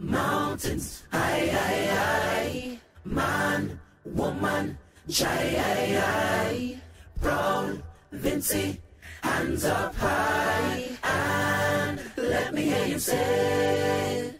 mountains, ay, ay, ay. Man, woman, jay ay ay, Proud, Vincy, hands up high. And let me hear you say,